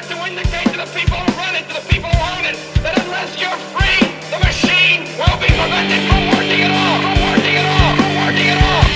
got to indicate to the people who run it, to the people who own it, that unless you're free, the machine will be prevented from working at all, from working at all, from working at all.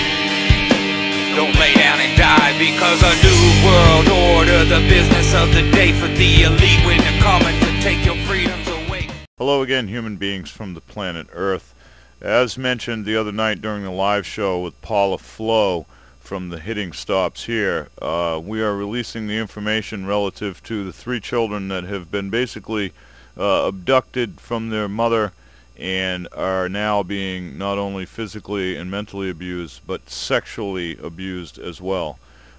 Don't lay down and die because a new world order, the business of the day for the elite when they're coming to take your freedoms away. Hello again, human beings from the planet Earth. As mentioned the other night during the live show with Paula Flowe from the Hitting Stops here, uh, we are releasing the information relative to the three children that have been basically uh, abducted from their mother and are now being not only physically and mentally abused, but sexually abused as well.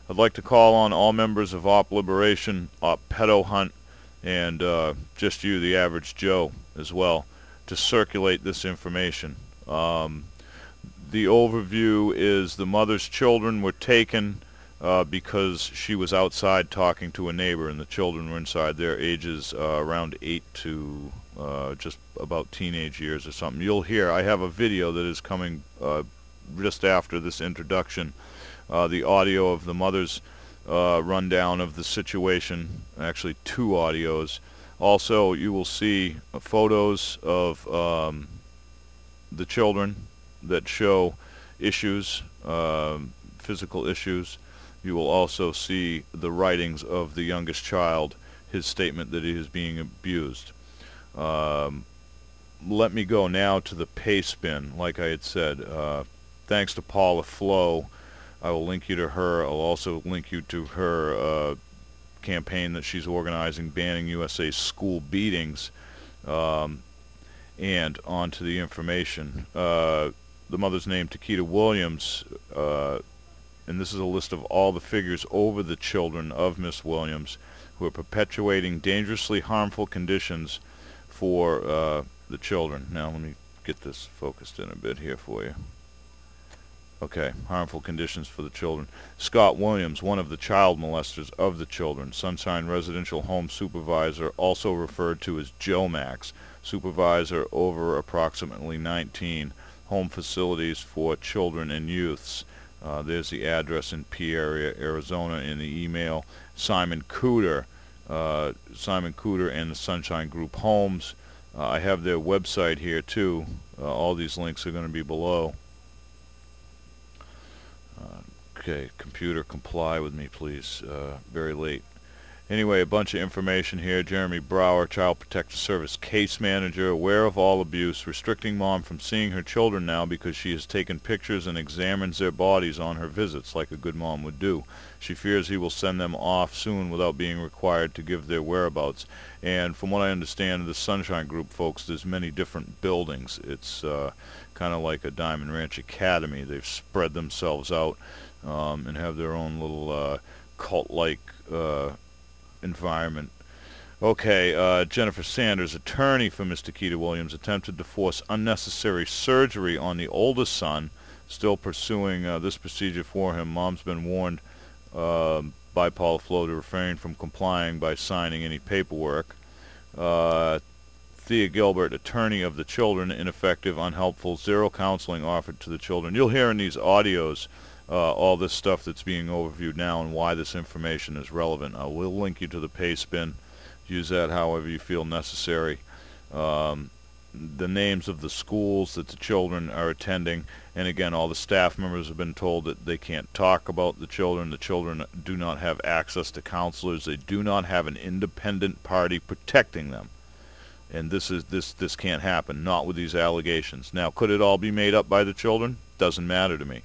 I'd like to call on all members of Op Liberation, Op Pedo Hunt, and uh, just you, the average Joe, as well, to circulate this information. Um, the overview is the mother's children were taken uh, because she was outside talking to a neighbor and the children were inside. Their ages uh, around 8 to uh, just about teenage years or something. You'll hear, I have a video that is coming uh, just after this introduction, uh, the audio of the mother's uh, rundown of the situation, actually two audios. Also, you will see photos of um, the children that show issues, um, physical issues. You will also see the writings of the youngest child, his statement that he is being abused. Um, let me go now to the pastebin, like I had said. Uh, thanks to Paula Flowe, I will link you to her. I'll also link you to her uh, campaign that she's organizing, banning USA school beatings. Um, and on to the information. Uh, the mother's name, Takeda Williams, uh, and this is a list of all the figures over the children of Miss Williams who are perpetuating dangerously harmful conditions for uh, the children. Now let me get this focused in a bit here for you. Okay, harmful conditions for the children. Scott Williams, one of the child molesters of the children, Sunshine Residential Home Supervisor, also referred to as Jomax, supervisor over approximately 19 home facilities for children and youths. Uh, there's the address in Peoria, Arizona in the email. Simon Cooter, uh, Simon Cooter and the Sunshine Group Homes. Uh, I have their website here too. Uh, all these links are going to be below. Uh, okay, computer, comply with me, please. Uh, very late. Anyway, a bunch of information here. Jeremy Brower, Child Protective Service case manager, aware of all abuse, restricting mom from seeing her children now because she has taken pictures and examines their bodies on her visits like a good mom would do. She fears he will send them off soon without being required to give their whereabouts. And from what I understand, the Sunshine Group folks, there's many different buildings. It's uh, kind of like a Diamond Ranch Academy. They've spread themselves out um, and have their own little uh, cult-like uh, environment. Okay, uh, Jennifer Sanders, attorney for Mr. Keita Williams, attempted to force unnecessary surgery on the oldest son, still pursuing uh, this procedure for him. Mom's been warned uh, by Paul Flowe to refrain from complying by signing any paperwork. Uh, Thea Gilbert, attorney of the children, ineffective, unhelpful, zero counseling offered to the children. You'll hear in these audios uh, all this stuff that's being overviewed now and why this information is relevant. I will link you to the pastebin. Use that however you feel necessary. Um, the names of the schools that the children are attending. And again all the staff members have been told that they can't talk about the children. The children do not have access to counselors. They do not have an independent party protecting them. And this is this this can't happen not with these allegations. Now could it all be made up by the children? Doesn't matter to me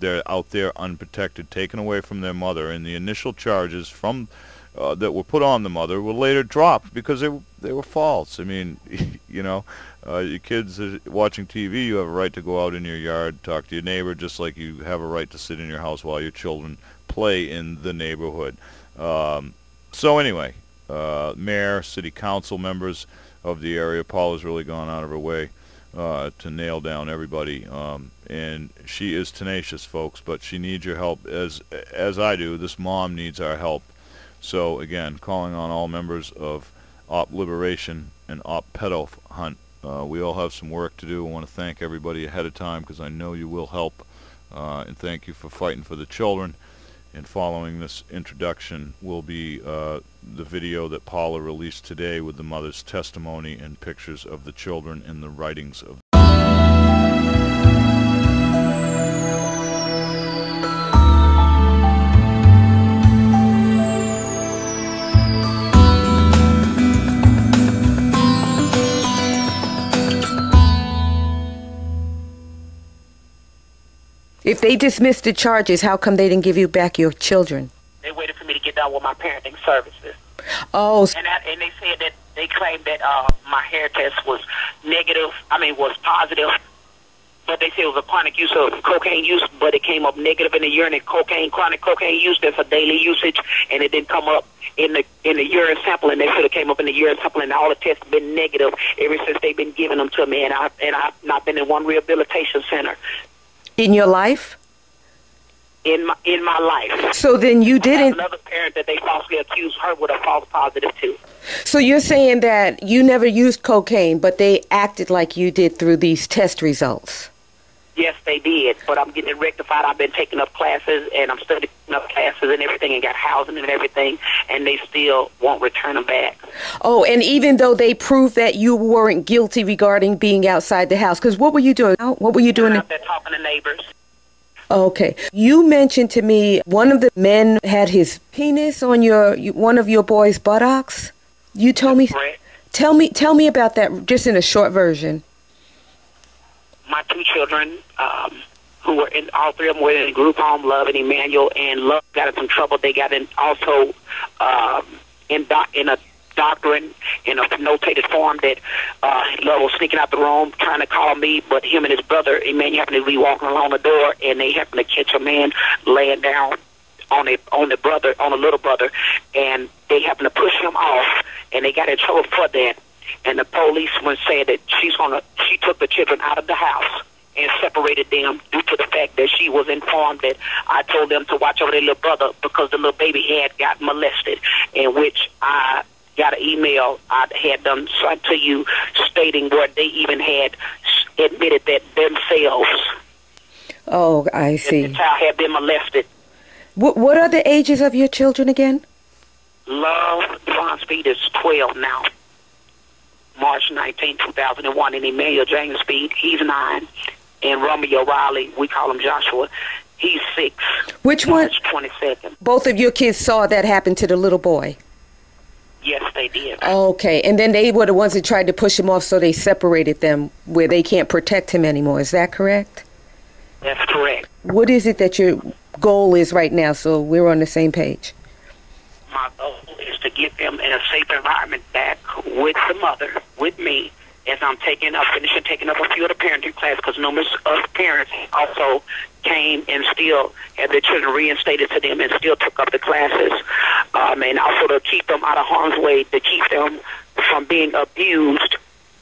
they're out there unprotected, taken away from their mother, and the initial charges from uh, that were put on the mother were later dropped because they they were false. I mean, you know, uh, your kids are watching TV. You have a right to go out in your yard, talk to your neighbor, just like you have a right to sit in your house while your children play in the neighborhood. Um, so anyway, uh, mayor, city council members of the area, Paul has really gone out of her way uh, to nail down everybody. Um, and she is tenacious, folks, but she needs your help as as I do. This mom needs our help. So again, calling on all members of Op Liberation and Op Pedo Hunt. Uh, we all have some work to do. I want to thank everybody ahead of time because I know you will help. Uh, and thank you for fighting for the children. And following this introduction will be uh, the video that Paula released today with the mother's testimony and pictures of the children and the writings of If they dismissed the charges, how come they didn't give you back your children? They waited for me to get done with my parenting services. Oh, And that, and they said that they claimed that uh, my hair test was negative. I mean, was positive. But they said it was a chronic use of cocaine use, but it came up negative in the urine. And cocaine, chronic cocaine use, that's a daily usage, and it didn't come up in the in the urine sample. And they said it came up in the urine sample, and all the tests have been negative ever since they've been giving them to me. And I and I've not been in one rehabilitation center in your life? in my in my life. So then you didn't. another parent that they falsely accused her with a false positive too. So you're saying that you never used cocaine, but they acted like you did through these test results. Yes, they did, but I'm getting it rectified. I've been taking up classes, and I'm studying up classes and everything, and got housing and everything, and they still won't return them back. Oh, and even though they proved that you weren't guilty regarding being outside the house, because what were you doing? What were you doing? out there talking to neighbors. Okay. You mentioned to me one of the men had his penis on your one of your boy's buttocks. You told me tell me tell me about that just in a short version. My two children, um, who were in all three of them were in group home, Love and Emmanuel, and Love got in some trouble. They got in also um, in doc, in a doctrine in a notated form that uh, Love was sneaking out the room trying to call me, but him and his brother Emmanuel happened to be walking along the door, and they happened to catch a man laying down on a on the brother on the little brother, and they happened to push him off, and they got in trouble for that. And the policeman said that she's gonna she took the children out of the house and separated them due to the fact that she was informed that I told them to watch over their little brother because the little baby had got molested, in which I got an email I had them sent to you stating where they even had admitted that themselves Oh, I that the see. child had been molested. What what are the ages of your children again? Love Devon Speed is 12 now. March 19, 2001. And Emmanuel James Speed, he's 9. And Romeo Riley, we call him Joshua, he's 6. Which one? March 22nd. Both of your kids saw that happen to the little boy. Yes, they did. Okay, and then they were the ones that tried to push him off, so they separated them where they can't protect him anymore. Is that correct? That's correct. What is it that your goal is right now, so we're on the same page? My goal is to get them in a safe environment back with the mother, with me, as I'm taking up, finishing taking up a few of the parenting classes because numerous of parents also came and still had their children reinstated to them and still took up the classes. Um, and also to keep them out of harm's way, to keep them from being abused.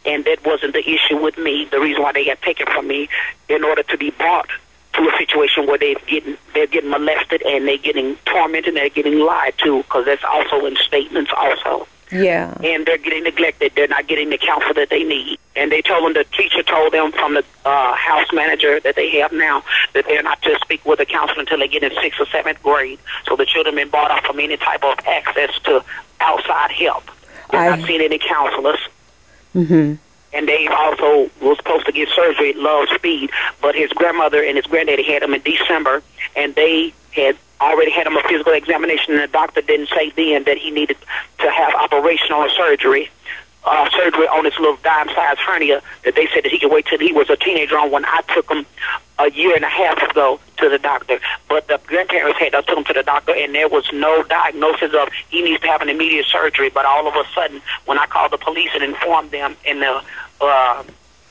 And that wasn't the issue with me. The reason why they got taken from me in order to be brought to a situation where they're getting they're getting molested and they're getting tormented and they're getting lied to because that's also in statements also. Yeah. and they're getting neglected. They're not getting the counsel that they need. And they told them the teacher told them from the uh, house manager that they have now that they're not to speak with a counselor until they get in sixth or seventh grade. So the children been brought off from any type of access to outside help. They're I- not seeing any counselors. Mhm. And Dave also was supposed to get surgery at Love Speed, but his grandmother and his granddaddy had him in December, and they had already had him a physical examination, and the doctor didn't say then that he needed to have operational surgery. Uh, surgery on his little dime-sized hernia that they said that he could wait till he was a teenager on when I took him a year and a half ago to the doctor. But the grandparents had took him to the doctor, and there was no diagnosis of he needs to have an immediate surgery. But all of a sudden, when I called the police and informed them, and the uh,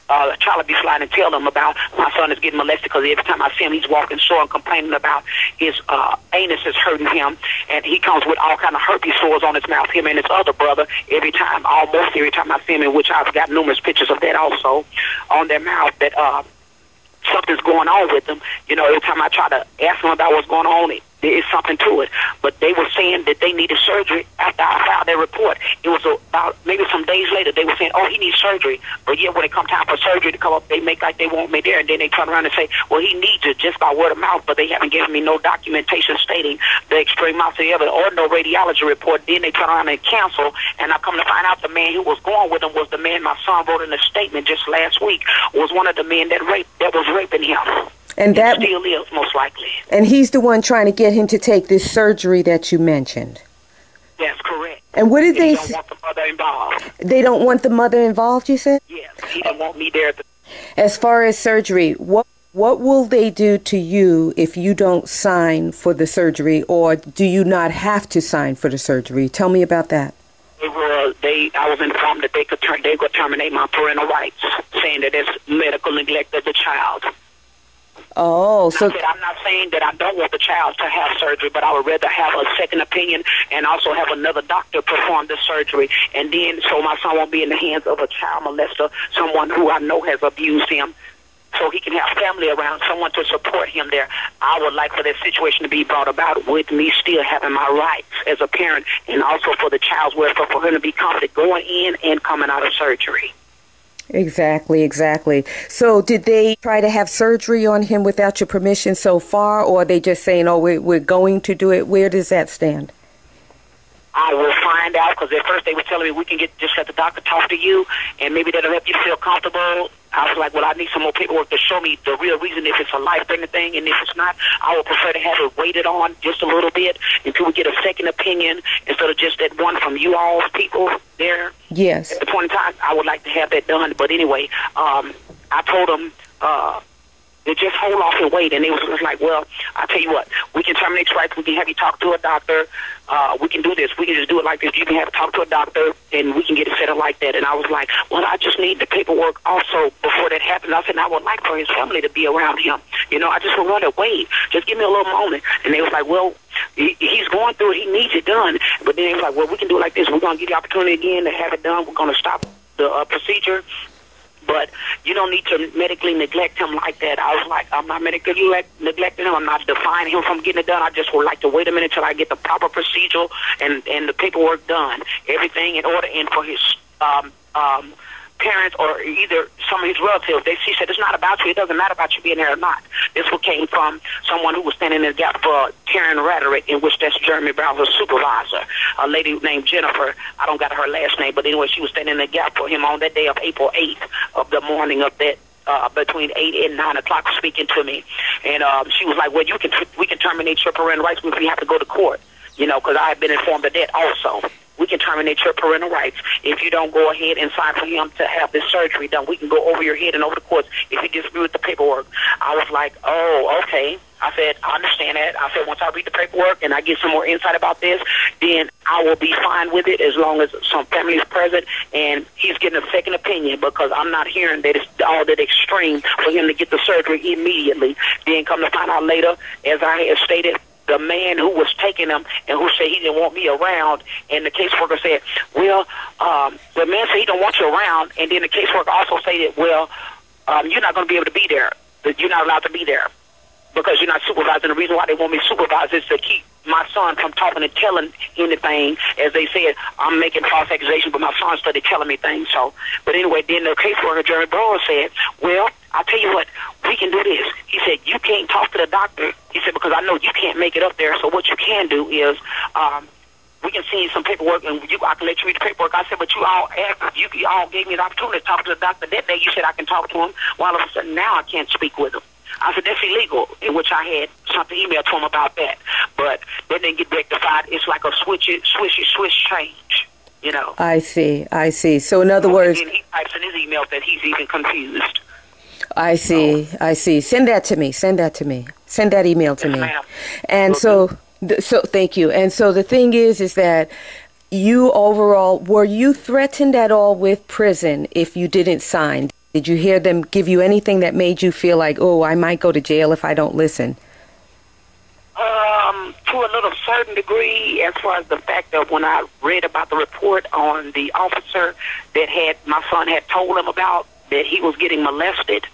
uh, child abuse line and tell them about my son is getting molested because every time I see him, he's walking sore and complaining about his uh, anus is hurting him, and he comes with all kind of herpes sores on his mouth. Him and his other brother, every time, almost every time I see him, in which I've got numerous pictures of that also on their mouth that uh, something's going on with them. You know, every time I try to ask them about what's going on, there is something to it. But they were saying that they needed surgery after their report. It was about maybe some days later they were saying, "Oh, he needs surgery." But yet when it comes time for surgery to come up, they make like they want me there, and then they turn around and say, "Well, he needs it just by word of mouth," but they haven't given me no documentation stating the extreme amount of evidence or no radiology report. Then they turn around and cancel, and I come to find out the man who was going with him was the man my son wrote in a statement just last week was one of the men that raped that was raping him. And that still is most likely. and he's the one trying to get him to take this surgery that you mentioned. And what did He they don't want the mother involved. they don't want the mother involved, you said? Yes, he didn't want me there. As far as surgery, what what will they do to you if you don't sign for the surgery or do you not have to sign for the surgery? Tell me about that. they were they. I was informed that they could turn they could terminate my parental rights, saying that it's medical neglect of the child. Oh, so I said, I'm not saying that I don't want the child to have surgery, but I would rather have a second opinion and also have another doctor perform the surgery. And then, so my son won't be in the hands of a child molester, someone who I know has abused him. So he can have family around, someone to support him there. I would like for that situation to be brought about with me still having my rights as a parent and also for the child's welfare, for him to be confident going in and coming out of surgery. Exactly, exactly. So, did they try to have surgery on him without your permission so far, or are they just saying, "Oh, we're, we're going to do it"? Where does that stand? I will find out because at first they were telling me we can get just let the doctor talk to you and maybe that'll help you feel comfortable. I was like, well, I need some more paperwork to show me the real reason if it's a life-threatening thing, and if it's not, I would prefer to have it waited on just a little bit until we get a second opinion instead of just that one from you all people there. Yes. At the point in time, I would like to have that done. But anyway, um, I told them uh, to just hold off and wait. And they was just like, well, I tell you what, we can terminate strikes. We can have you talk to a doctor. Uh, we can do this. We can just do it like this. You can have talk to a doctor, and we can get it set up like that. And I was like, well, I just need the paperwork also before that happens. I said, I would like for his family to be around him. You know, I just want to wait. Just give me a little moment. And they was like, well, he, he's going through it. He needs it done. But then they was like, well, we can do it like this. We're going to give you opportunity again to have it done. We're going to stop the uh, procedure but you don't need to medically neglect him like that. I was like, I'm not medically neglecting him. I'm not defying him from getting it done. I just would like to wait a minute till I get the proper procedure and and the paperwork done, everything in order, and for his um um parents or either some of his relatives. They she said it's not about you. It doesn't matter about you being there or not. This one came from someone who was standing in the gap for Karen Rhetoric, in which that's Jeremy Brown's supervisor, a lady named Jennifer. I don't got her last name, but anyway, she was standing in the gap for him on that day of April 8th of the morning of that uh, between eight and nine o'clock, speaking to me, and um, she was like, "Well, you can we can terminate your parental rights if we have to go to court." You know, because I have been informed of that also. We can terminate your parental rights if you don't go ahead and sign for him to have this surgery done. We can go over your head and over the courts if you disagree with the paperwork. I was like, oh, okay. I said, I understand that. I said, once I read the paperwork and I get some more insight about this, then I will be fine with it as long as some family is present and he's getting a second opinion because I'm not hearing that it's all that extreme for him to get the surgery immediately. Then come to find out later, as I had stated, the man who was taking him and who said he didn't want me around, and the caseworker said, well, um, the man said he don't want you around, and then the caseworker also stated, well, um, you're not going to be able to be there. You're not allowed to be there because you're not supervising. The reason why they want me supervised is to keep my son from talking and telling anything. As they said, I'm making false accusations, but my son started telling me things. So, but anyway, then the caseworker, Jerry Burrow, said, well, I'll tell you what, we can do this. He said, you can't talk to the doctor. He said, because I know you can't make it up there. So what you can do is, um, we can you some paperwork and you, I can let you read the paperwork. I said, but you all asked, you, you all gave me the opportunity to talk to the doctor that day. You said I can talk to him. Well, all of a sudden now I can't speak with him. I said, that's illegal, in which I had something emailed to him about that. But that didn't get rectified. It's like a switchy, swishy, swish change, you know. I see. I see. So, in other And words, then he types in his email that he's even confused. I see. I see. Send that to me. Send that to me. Send that email to Yes, me. And Will so, th- so thank you. And so the thing is, is that you overall were you threatened at all with prison if you didn't sign? Did you hear them give you anything that made you feel like, oh, I might go to jail if I don't listen? Um, to a little certain degree, as far as the fact that when I read about the report on the officer that had my son had told him about that he was getting molested,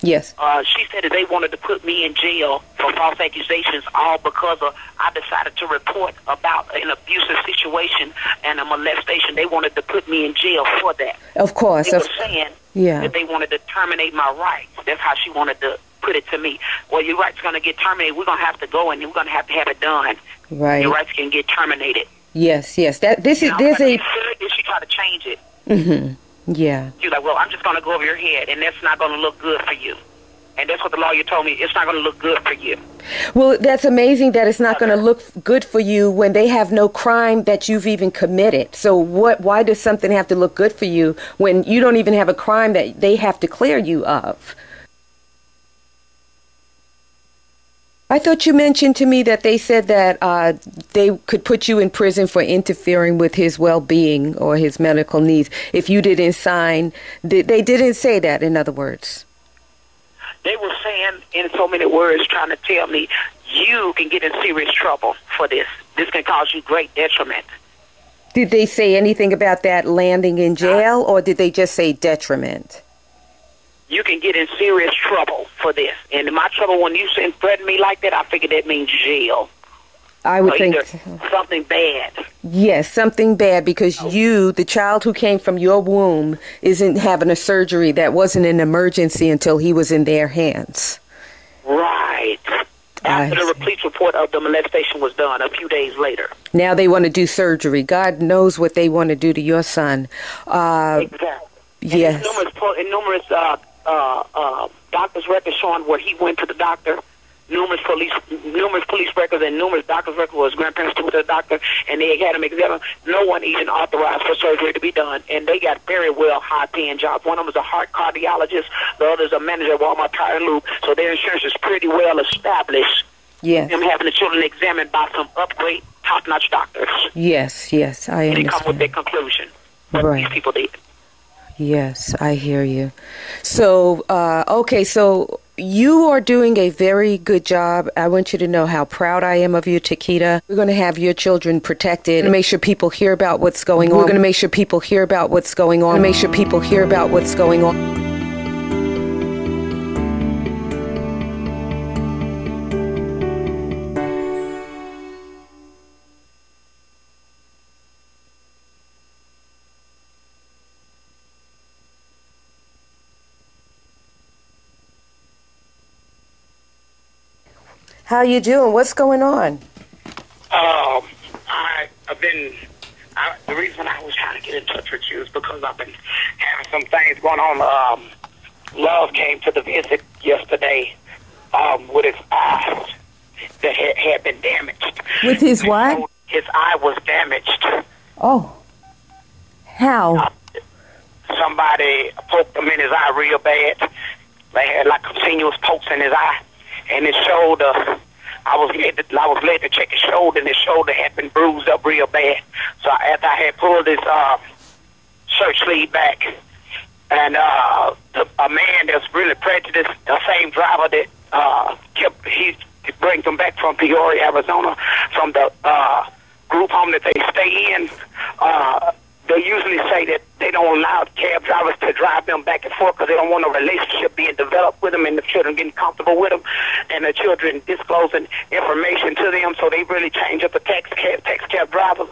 Yes. Uh, she said that they wanted to put me in jail for false accusations, all because of I decided to report about an abusive situation and a molestation. They wanted to put me in jail for that. Of course. They Of, were saying yeah. that they wanted to terminate my rights. That's how she wanted to put it to me. Well, your rights going to get terminated. We're going to have to go and we're going to have to have it done. Right. Your rights can get terminated. Yes. Yes. That this is this but a. she said that she tried to change it. hmm Yeah. Was like, well, I'm just going to go over your head, and that's not going to look good for you. And that's what the lawyer told me. It's not going to look good for you. Well, that's amazing that it's not going to look good for you when they have no crime that you've even committed. So what why does something have to look good for you when you don't even have a crime that they have to clear you of? I thought you mentioned to me that they said that uh, they could put you in prison for interfering with his well-being or his medical needs if you didn't sign. They they didn't say that, in other words. They were saying in so many words, trying to tell me, you can get in serious trouble for this. This can cause you great detriment. Did they say anything about that landing in jail, or did they just say detriment? You can get in serious trouble for this. And my trouble, when you said threaten me like that, I figured that means jail. I would Or think, something bad. yes, something bad because you, the child who came from your womb, isn't having a surgery that wasn't an emergency until he was in their hands. Right. I After the see. police report of the molestation was done, a few days later. Now they want to do surgery. God knows what they want to do to your son. Uh, Exactly. Yes. there's numerous, and numerous uh, uh, uh, doctor's records showing where he went to the doctor. Numerous police, numerous police records, and numerous doctor's records where his grandparents took to the doctor, and they had him examined. No one even authorized for surgery to be done, and they got very well high-paying jobs. One of them is a heart cardiologist, the other is a manager at Walmart Tire and Lube. So their insurance is pretty well established. Yes. Them having the children examined by some upgrade, top-notch doctors, Yes. Yes. I and they come with their conclusion. What Right. these people did. Yes, I hear you. So, uh, okay, so you are doing a very good job. I want you to know how proud I am of you, Takita. We're going to have your children protected and make sure people hear about what's going on. We're going to make sure people hear about what's going on. Make sure people hear about what's going on. How you doing? What's going on? Um, I, I've been. I, the reason I was trying to get in touch with you is because I've been having some things going on. Um, Love came to the visit yesterday um, with his eyes that had, had been damaged. With his what? His eye was damaged. Oh. How? Somebody poked him in his eye real bad. They had like continuous pokes in his eye, and his shoulder. I was led to, I was led to check his shoulder, and his shoulder had been bruised up real bad. So after I had pulled his uh, shirt sleeve back, and uh, the, a man that's really prejudiced, the same driver that uh, kept he brings them back from Peoria, Arizona, from the uh, group home that they stay in. Uh, they usually say that they don't allow cab drivers to drive them back and forth because they don't want a relationship being developed with them and the children getting comfortable with them and the children disclosing information to them. So they really change up the tax cab, tax cab drivers.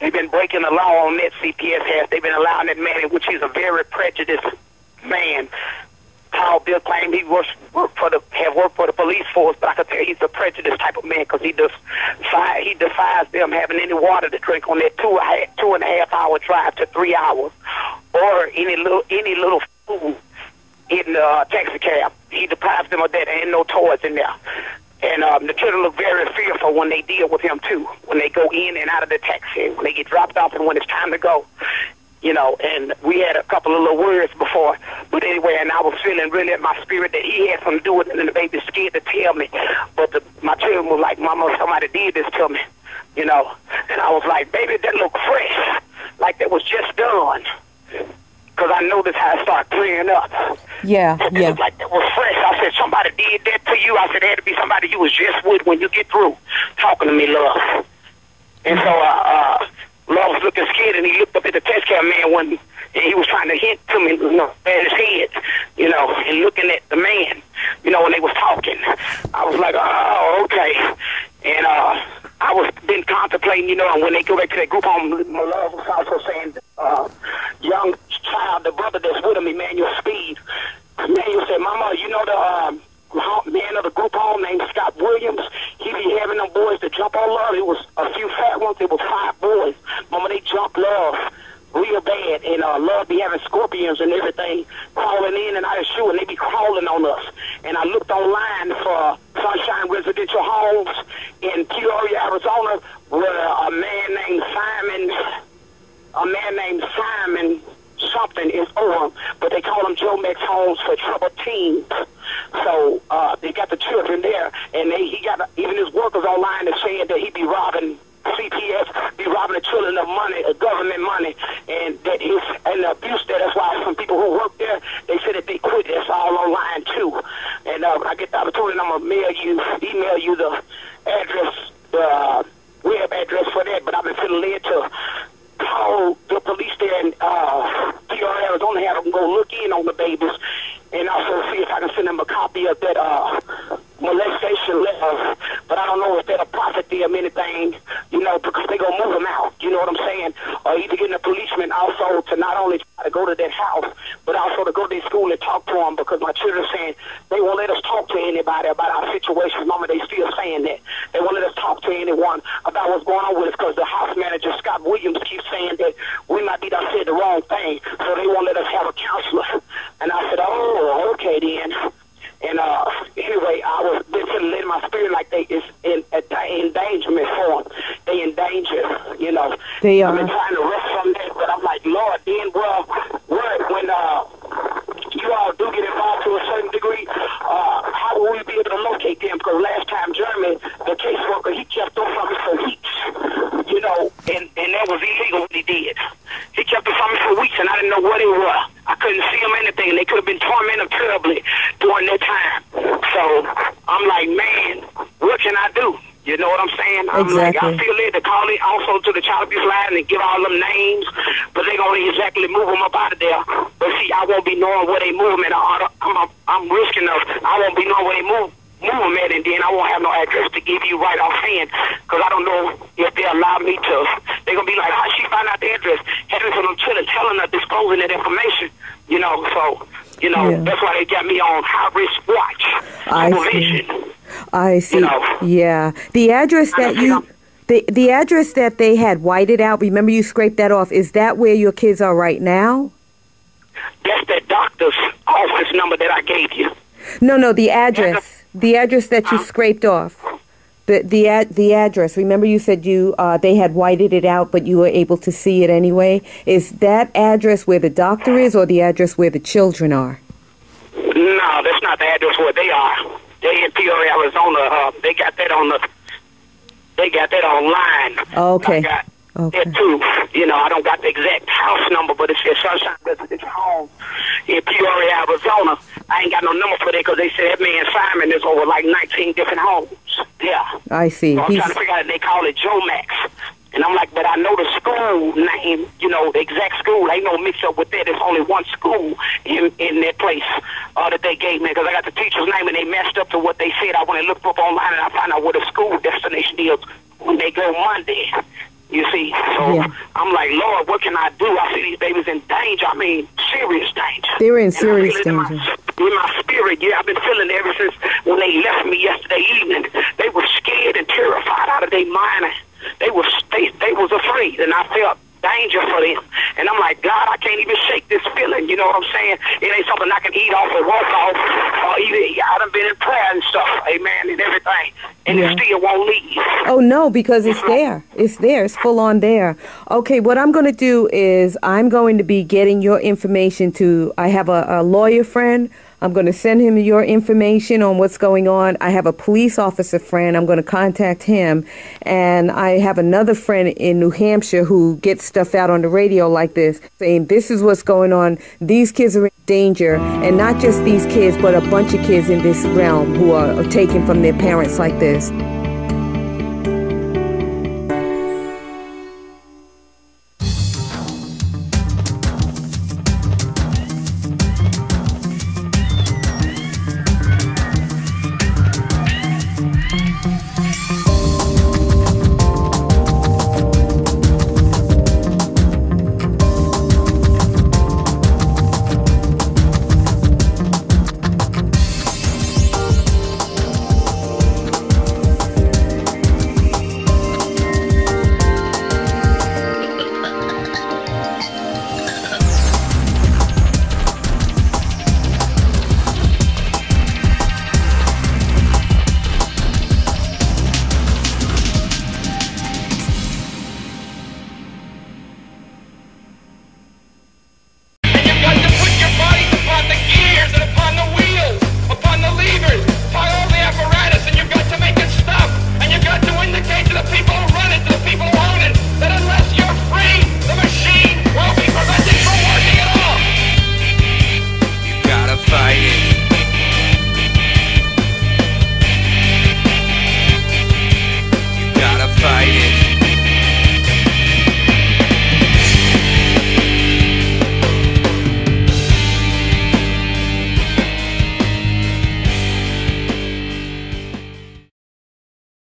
They've been breaking the law on that. CPS has. They've been allowing that man, which is a very prejudiced man. Paul Bill claimed he works work for the have worked for the police force, but I could tell he's a prejudiced type of man because he does he defies them having any water to drink on that two two and a half hour drive to three hours, or any little any little food in the uh, taxi cab. He deprives them of that. Ain't no toys in there. And um, the children look very fearful when they deal with him too. When they go in and out of the taxi, when they get dropped off, and when it's time to go you know, and we had a couple of little words before. But anyway, and I was feeling really in my spirit that he had something to do with it, and the baby's scared to tell me. But the, my children was like, Mama, somebody did this to me, you know. And I was like, baby, that look fresh, like that was just done. Because I noticed how it started clearing up. Yeah, It yeah. looked like that was fresh. I said, somebody did that to you. I said, it had to be somebody you was just with when you get through talking to me, love. And so, uh, uh, Love was looking scared, and he looked up at the test cam man one, and he was trying to hint to me, you know, at his head, you know, and looking at the man, you know, when they was talking. I was like, oh, okay. And uh, I was been contemplating, you know, and when they go back to that group home, my love was also saying, uh, young child, the brother that's with him, Emmanuel Speed, Emmanuel said, Mama, you know the um, man of the group home named Scott Williams, he be having them boys to jump on love. It was a few fat ones, it was five boys. Mama, they jump love real bad, and uh, love be having scorpions and everything crawling in and out of shoe, and they be crawling on us. And I looked online for Sunshine Residential Homes in Peoria, Arizona, where a man named Simon, a man named Simon something is on, but they call them Jomax Homes for troubled teens. So uh, they got the children there, and they he got even his workers online are saying that he be robbing CPS be robbing the children of money, of government money, and that is and the abuse there. That's why some people who work there, they said that they quit. That's all online too. And uh, I get the opportunity, I'm gonna mail you, email you the address, the uh, web address for that. But I've been feeling led to call the police there in uh, Peoria Arizona, have them go look in on the babies, and also see if I can send them a copy of that uh, molestation letter. But I don't know if that'll profit them anything, you know, because they gonna move them out. You know what I'm saying? Or either getting a policeman also to not only try to go to that house, but also to go to their school and talk to them because my children saying they won't let us talk to anybody about our situations. Mama, they still saying that. They won't let us talk to anyone about what's going on with us because the house manager, Scott Williams, keeps saying that we might be done said the wrong thing, so they won't let us have a counselor. And I said, oh, okay then. And uh, anyway, I was feeling in my spirit like they is in endangerment for them. They in danger, you know. They are. I've been trying to rest from that, but I'm like, Lord, then well, where, when uh, you all do get involved to a certain degree, uh, how will we be able to locate them? Because last time Jeremy, the caseworker, he kept them from me for weeks, you know, and and that was illegal what he did. He kept them from me for weeks, and I didn't know what they were. I couldn't see them anything, they could have been tormented terribly during that time. So I'm like, man, what can I do? You know what I'm saying? I'm like, I feel led to call it also to the child abuse line and give all them names, but they gonna exactly move them up out of there. But see, I won't be knowing where they move them at. I- I'm, I'm risking of I won't be knowing where they move move them at, and then I won't have no address to give you right offhand because I don't know if they allow me to. They're gonna be like, how she find out the address? Having them children telling her, disclosing that information. You know, so you know Yeah. that's why they got me on high risk watch I see. I see. know. Yeah. The address that you the the address that they had whited out, remember you scraped that off. Is that where your kids are right now? That's that doctor's office number that I gave you. No, no, the address. The address that you scraped off. The the ad, the address. Remember you said you uh, they had whited it out, but you were able to see it anyway. Is that address where the doctor is, or the address where the children are? No, that's not the address where they are. They in Peoria, Arizona. Uh, they got that on the. They got that online. Okay. I got Okay. that too. You know, I don't got the exact house number, but it says Sunshine Residential Home in Peoria, Arizona. I ain't got no number for that because they said that man Simon is over like 19 different homes. Yeah. I see. So I'm He's trying to figure out if they call it Jomax. And I'm like, but I know the school name, you know, the exact school. Ain't no mix up with that. There's only one school in in that place uh, that they gave me because I got the teacher's name and they matched up to what they said. I went and looked up online and I found out where the school destination is when they go Monday. You see, so Yeah. I'm like, Lord, what can I do? I see these babies in danger. I mean, serious danger. They're in And serious it in my- danger. in my spirit, yeah, I've been feeling it ever since when they left me yesterday evening. They were scared and terrified out of their mind. They was they they was afraid, and I felt danger for them. And I'm like, God, I can't even shake this feeling. You know what I'm saying? It ain't something I can eat off or walk off, or even I done been in prayer and stuff, amen, and everything, and Yeah. it still won't leave. Oh no, because it's mm-hmm. there. It's there. It's full on there. Okay, what I'm going to do is I'm going to be getting your information to. I have a, a lawyer friend. I'm going to send him your information on what's going on. I have a police officer friend. I'm going to contact him, and I have another friend in New Hampshire who gets stuff out on the radio like this, saying this is what's going on. These kids are in danger, and not just these kids, but a bunch of kids in this realm who are, taken from their parents like this.